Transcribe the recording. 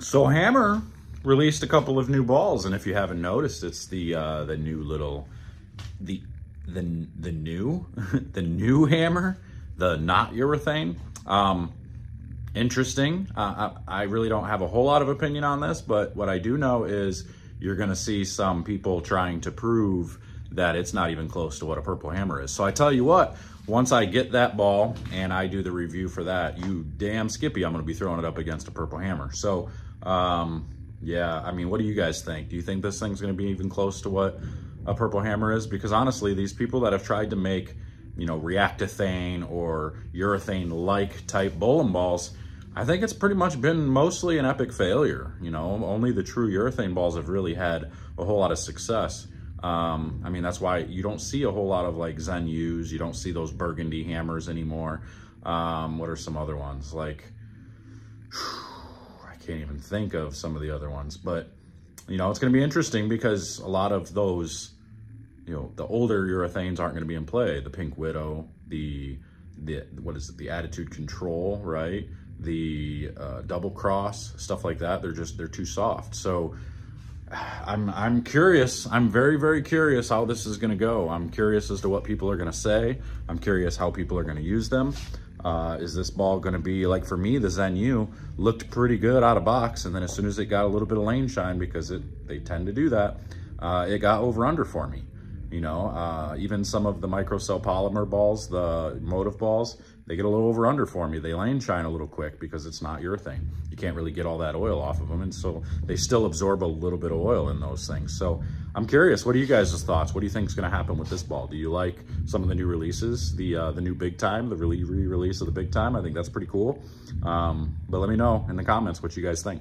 So Hammer released a couple of new balls, and if you haven't noticed, it's the uh, the new little the the the new the new hammer, the not urethane. Um, interesting. Uh, I, I really don't have a whole lot of opinion on this, but what I do know is you're going to see some people trying to prove that it's not even close to what a purple hammer is. So I tell you what, once I get that ball and I do the review for that, you damn Skippy, I'm going to be throwing it up against a purple hammer. So, um, yeah, I mean, what do you guys think? Do you think this thing's going to be even close to what a purple hammer is? Because honestly, these people that have tried to make, you know, reactithane or urethane-like type bowling balls, I think it's pretty much been mostly an epic failure. You know, only the true urethane balls have really had a whole lot of success. Um, I mean, that's why you don't see a whole lot of like Zen U's. You don't see those burgundy hammers anymore. Um, what are some other ones? Like, can't even think of some of the other ones, but you know, it's going to be interesting because a lot of those, you know, the older urethanes aren't going to be in play. The Pink Widow, the, the, what is it? The Attitude Control, right? The uh, Double Cross, stuff like that. They're just, they're too soft. So, I'm I'm curious. I'm very very curious how this is going to go. I'm curious as to what people are going to say. I'm curious how people are going to use them. Uh, is this ball going to be like for me? The Zen U looked pretty good out of box, and then as soon as it got a little bit of lane shine, because it they tend to do that, uh, it got over under for me. You know, uh, even some of the microcell polymer balls, the Motiv balls, they get a little over under for me. They lane shine a little quick because it's not urethane. You can't really get all that oil off of them. And so they still absorb a little bit of oil in those things. So I'm curious, what are you guys' thoughts? What do you think is going to happen with this ball? Do you like some of the new releases, the uh, the new Big Time, the re-release of the Big Time? I think that's pretty cool. Um, but let me know in the comments what you guys think.